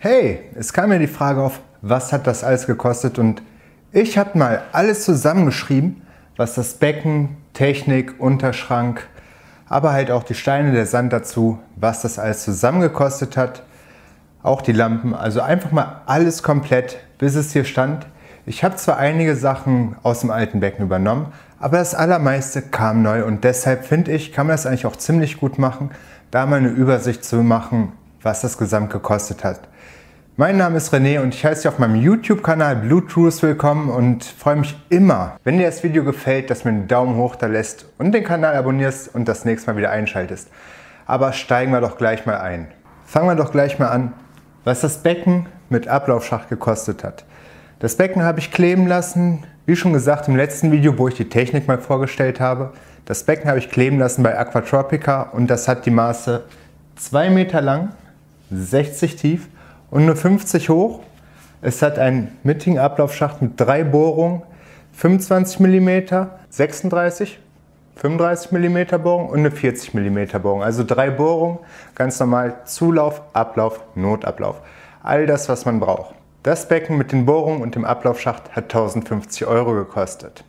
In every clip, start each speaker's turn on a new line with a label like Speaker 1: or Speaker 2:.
Speaker 1: Hey, es kam mir die Frage auf, was hat das alles gekostet und ich habe mal alles zusammengeschrieben, was das Becken, Technik, Unterschrank, aber halt auch die Steine, der Sand dazu, was das alles zusammengekostet hat, auch die Lampen, also einfach mal alles komplett, bis es hier stand. Ich habe zwar einige Sachen aus dem alten Becken übernommen, aber das allermeiste kam neu und deshalb finde ich, kann man das eigentlich auch ziemlich gut machen, da mal eine Übersicht zu machen, was das Gesamt gekostet hat. Mein Name ist René und ich heiße dich auf meinem YouTube-Kanal Blue Truth willkommen und freue mich immer, wenn dir das Video gefällt, dass du mir einen Daumen hoch da lässt und den Kanal abonnierst und das nächste Mal wieder einschaltest. Aber steigen wir doch gleich mal ein. Fangen wir doch gleich mal an, was das Becken mit Ablaufschacht gekostet hat. Das Becken habe ich kleben lassen, wie schon gesagt im letzten Video, wo ich die Technik mal vorgestellt habe. Das Becken habe ich kleben lassen bei Aquatropica und das hat die Maße 2 Meter lang, 60 tief und nur 50 hoch. Es hat einen mittigen Ablaufschacht mit drei Bohrungen, 25 mm, 36, 35 mm Bohrung und eine 40 mm Bohrung. Also drei Bohrungen, ganz normal Zulauf, Ablauf, Notablauf. All das, was man braucht. Das Becken mit den Bohrungen und dem Ablaufschacht hat 1050 Euro gekostet.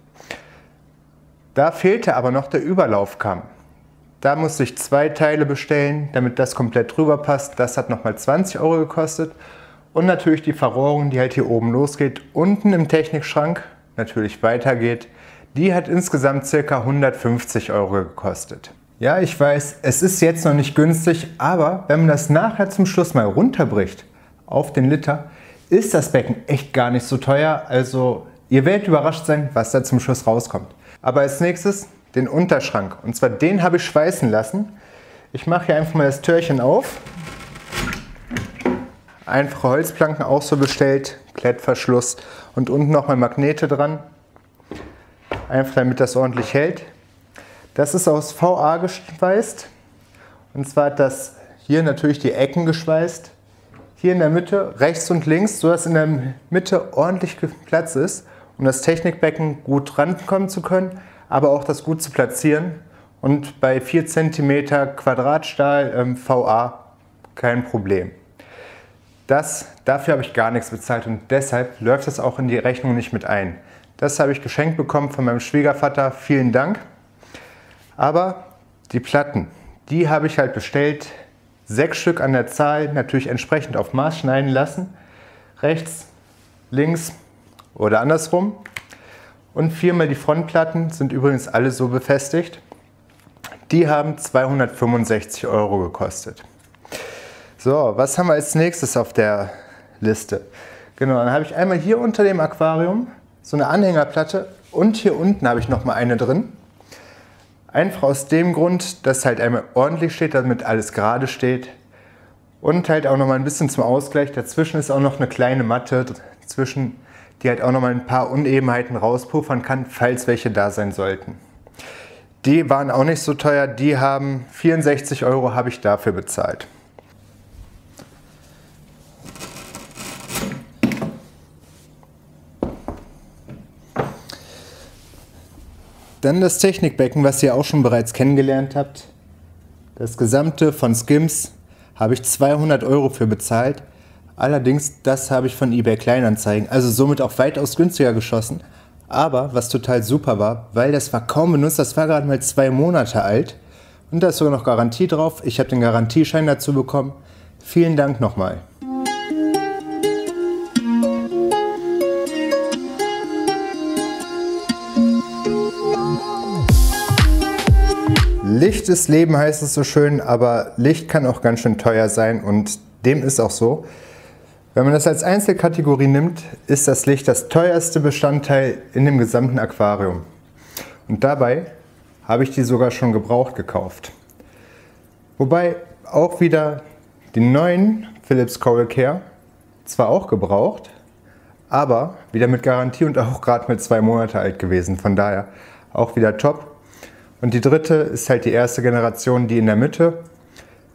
Speaker 1: Da fehlte aber noch der Überlaufkamm. Da musste ich zwei Teile bestellen, damit das komplett drüber passt. Das hat nochmal 20 Euro gekostet. Und natürlich die Verrohrung, die halt hier oben losgeht, unten im Technikschrank natürlich weitergeht. Die hat insgesamt ca. 150 Euro gekostet. Ja, ich weiß, es ist jetzt noch nicht günstig, aber wenn man das nachher zum Schluss mal runterbricht auf den Liter, ist das Becken echt gar nicht so teuer. Also ihr werdet überrascht sein, was da zum Schluss rauskommt. Aber als nächstes den Unterschrank. Und zwar den habe ich schweißen lassen. Ich mache hier einfach mal das Türchen auf. Einfache Holzplanken auch so bestellt, Klettverschluss und unten nochmal Magnete dran. Einfach damit das ordentlich hält. Das ist aus VA geschweißt. Und zwar hat das hier natürlich die Ecken geschweißt. Hier in der Mitte, rechts und links, sodass in der Mitte ordentlich Platz ist, um das Technikbecken gut rankommen zu können aber auch das gut zu platzieren. Und bei 4 cm Quadratstahl ähm, VA kein Problem. Das, dafür habe ich gar nichts bezahlt und deshalb läuft das auch in die Rechnung nicht mit ein. Das habe ich geschenkt bekommen von meinem Schwiegervater, vielen Dank. Aber die Platten, die habe ich halt bestellt, sechs Stück an der Zahl, natürlich entsprechend auf Maß schneiden lassen. Rechts, links oder andersrum. Und viermal die Frontplatten sind übrigens alle so befestigt. Die haben 265 Euro gekostet. So, was haben wir als nächstes auf der Liste? Genau, dann habe ich einmal hier unter dem Aquarium so eine Anhängerplatte und hier unten habe ich noch mal eine drin. Einfach aus dem Grund, dass halt einmal ordentlich steht, damit alles gerade steht. Und halt auch noch mal ein bisschen zum Ausgleich. Dazwischen ist auch noch eine kleine Matte zwischen die halt auch nochmal ein paar Unebenheiten rauspuffern kann, falls welche da sein sollten. Die waren auch nicht so teuer, die haben 64 Euro habe ich dafür bezahlt. Dann das Technikbecken, was ihr auch schon bereits kennengelernt habt. Das gesamte von Skims habe ich 200 Euro für bezahlt. Allerdings, das habe ich von eBay Kleinanzeigen, also somit auch weitaus günstiger geschossen. Aber was total super war, weil das war kaum benutzt, das war gerade mal zwei Monate alt und da ist sogar noch Garantie drauf. Ich habe den Garantieschein dazu bekommen. Vielen Dank nochmal. Licht ist Leben heißt es so schön, aber Licht kann auch ganz schön teuer sein und dem ist auch so. Wenn man das als Einzelkategorie nimmt, ist das Licht das teuerste Bestandteil in dem gesamten Aquarium. Und dabei habe ich die sogar schon gebraucht gekauft. Wobei auch wieder die neuen Philips Coral Care zwar auch gebraucht, aber wieder mit Garantie und auch gerade mit zwei Monate alt gewesen. Von daher auch wieder top. Und die dritte ist halt die erste Generation, die in der Mitte.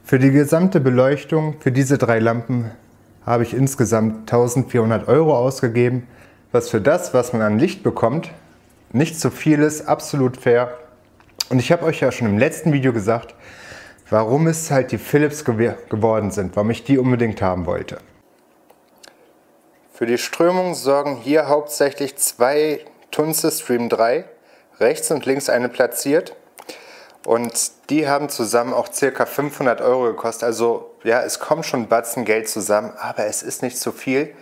Speaker 1: Für die gesamte Beleuchtung, für diese drei Lampen habe ich insgesamt 1400 Euro ausgegeben, was für das, was man an Licht bekommt, nicht zu viel ist, absolut fair. Und ich habe euch ja schon im letzten Video gesagt, warum es halt die Philips geworden sind, warum ich die unbedingt haben wollte. Für die Strömung sorgen hier hauptsächlich zwei Tunze Stream 3, rechts und links eine platziert. Und die haben zusammen auch ca. 500 Euro gekostet. Also ja, es kommt schon Batzen Geld zusammen, aber es ist nicht zu viel.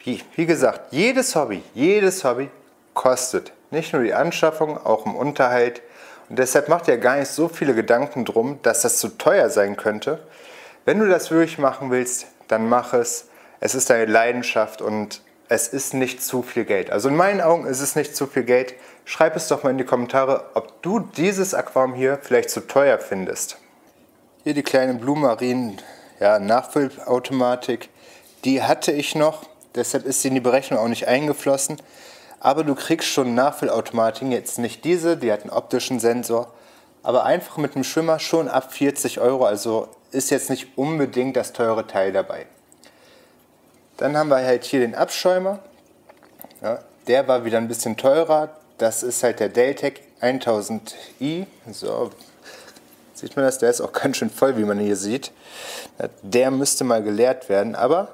Speaker 1: Wie, wie gesagt, jedes Hobby, jedes Hobby kostet. Nicht nur die Anschaffung, auch im Unterhalt. Und deshalb macht ihr gar nicht so viele Gedanken drum, dass das zu teuer sein könnte. Wenn du das wirklich machen willst, dann mach es. Es ist deine Leidenschaft und es ist nicht zu viel Geld. Also in meinen Augen ist es nicht zu viel Geld. Schreib es doch mal in die Kommentare, ob du dieses Aquarium hier vielleicht zu teuer findest. Hier die kleine Blue Marine ja, Nachfüllautomatik. Die hatte ich noch, deshalb ist sie in die Berechnung auch nicht eingeflossen. Aber du kriegst schon Nachfüllautomatiken, jetzt nicht diese, die hat einen optischen Sensor, aber einfach mit dem Schwimmer schon ab 40 Euro, also ist jetzt nicht unbedingt das teure Teil dabei. Dann haben wir halt hier den Abschäumer, ja, der war wieder ein bisschen teurer, das ist halt der Deltec 1000i, so, Sieht man das? Der ist auch ganz schön voll, wie man hier sieht. Der müsste mal geleert werden, aber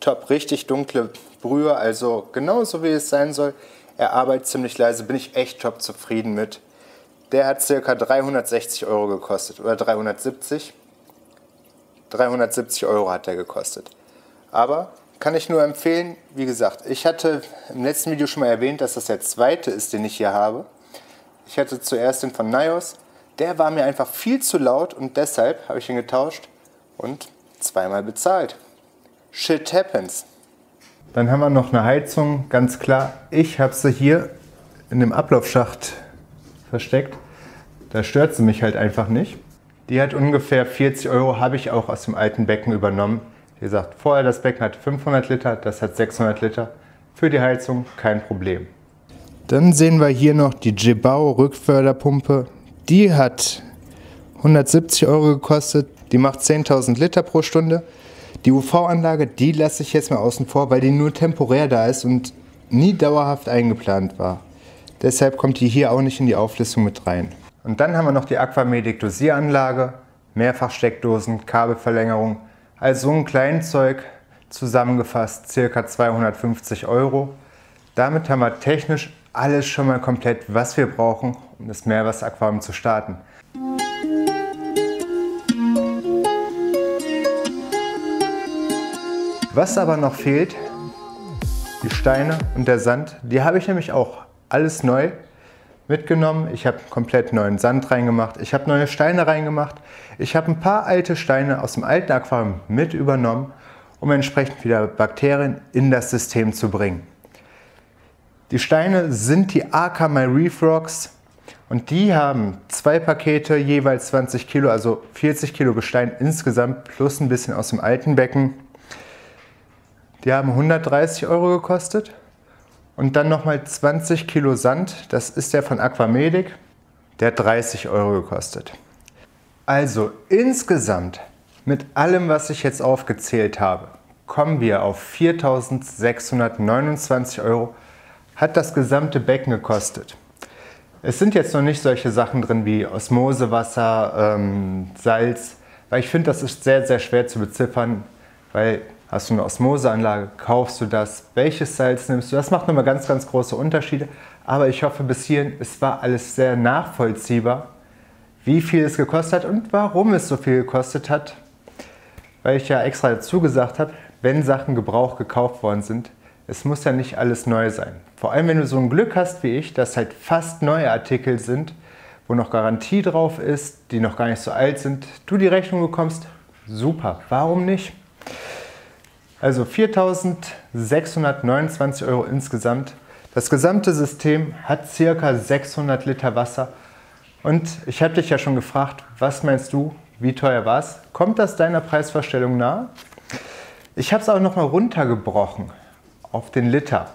Speaker 1: top, richtig dunkle Brühe, also genauso wie es sein soll. Er arbeitet ziemlich leise, bin ich echt top zufrieden mit. Der hat ca. 360 Euro gekostet oder 370. 370 Euro hat er gekostet. Aber kann ich nur empfehlen, wie gesagt, ich hatte im letzten Video schon mal erwähnt, dass das der zweite ist, den ich hier habe. Ich hatte zuerst den von Nios, der war mir einfach viel zu laut und deshalb habe ich ihn getauscht und zweimal bezahlt. Shit happens. Dann haben wir noch eine Heizung, ganz klar. Ich habe sie hier in dem Ablaufschacht versteckt. Da stört sie mich halt einfach nicht. Die hat ungefähr 40 Euro, habe ich auch aus dem alten Becken übernommen. Wie gesagt, vorher das Becken hat 500 Liter, das hat 600 Liter. Für die Heizung kein Problem. Dann sehen wir hier noch die Jibao Rückförderpumpe. Die hat 170 Euro gekostet. Die macht 10.000 Liter pro Stunde. Die UV-Anlage, die lasse ich jetzt mal außen vor, weil die nur temporär da ist und nie dauerhaft eingeplant war. Deshalb kommt die hier auch nicht in die Auflistung mit rein. Und dann haben wir noch die Aquamedic Dosieranlage, Mehrfachsteckdosen, Kabelverlängerung. Also so ein kleines Zeug zusammengefasst ca. 250 Euro. Damit haben wir technisch alles schon mal komplett, was wir brauchen, um das Meerwasseraquarium zu starten. Was aber noch fehlt, die Steine und der Sand, die habe ich nämlich auch alles neu mitgenommen. Ich habe komplett neuen Sand reingemacht, ich habe neue Steine reingemacht, ich habe ein paar alte Steine aus dem alten Aquarium mit übernommen, um entsprechend wieder Bakterien in das System zu bringen. Die Steine sind die AK My Reef Rocks und die haben zwei Pakete, jeweils 20 Kilo, also 40 Kilo Gestein insgesamt plus ein bisschen aus dem alten Becken. Die haben 130 Euro gekostet. Und dann nochmal 20 Kilo Sand, das ist der von Aquamedic, der hat 30 Euro gekostet. Also insgesamt mit allem, was ich jetzt aufgezählt habe, kommen wir auf 4.629 Euro, hat das gesamte Becken gekostet. Es sind jetzt noch nicht solche Sachen drin wie Osmosewasser, ähm, Salz, weil ich finde, das ist sehr, sehr schwer zu beziffern, weil Hast du eine Osmoseanlage? Kaufst du das? Welches Salz nimmst du? Das macht nochmal ganz, ganz große Unterschiede. Aber ich hoffe bis hierhin, es war alles sehr nachvollziehbar, wie viel es gekostet hat und warum es so viel gekostet hat. Weil ich ja extra dazu gesagt habe, wenn Sachen Gebrauch gekauft worden sind, es muss ja nicht alles neu sein. Vor allem, wenn du so ein Glück hast wie ich, dass halt fast neue Artikel sind, wo noch Garantie drauf ist, die noch gar nicht so alt sind, du die Rechnung bekommst, super. Warum nicht? Also 4.629 Euro insgesamt. Das gesamte System hat circa 600 Liter Wasser. Und ich habe dich ja schon gefragt, was meinst du, wie teuer war es? Kommt das deiner Preisvorstellung nahe? Ich habe es auch nochmal runtergebrochen auf den Liter.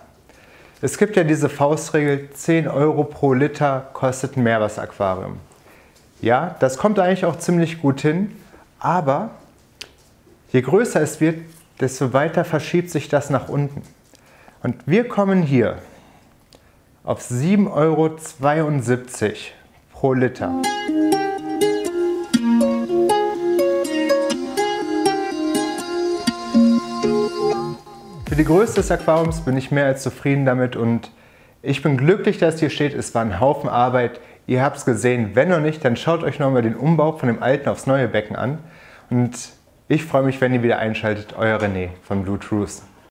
Speaker 1: Es gibt ja diese Faustregel, 10 Euro pro Liter kostet ein Meerwasseraquarium. Ja, das kommt eigentlich auch ziemlich gut hin, aber je größer es wird, desto weiter verschiebt sich das nach unten. Und wir kommen hier auf 7,72 Euro pro Liter. Für die Größe des Aquariums bin ich mehr als zufrieden damit und ich bin glücklich, dass hier steht, es war ein Haufen Arbeit. Ihr habt es gesehen. Wenn noch nicht, dann schaut euch nochmal den Umbau von dem alten aufs neue Becken an. Und ich freue mich, wenn ihr wieder einschaltet. Euer René von Blue Truth.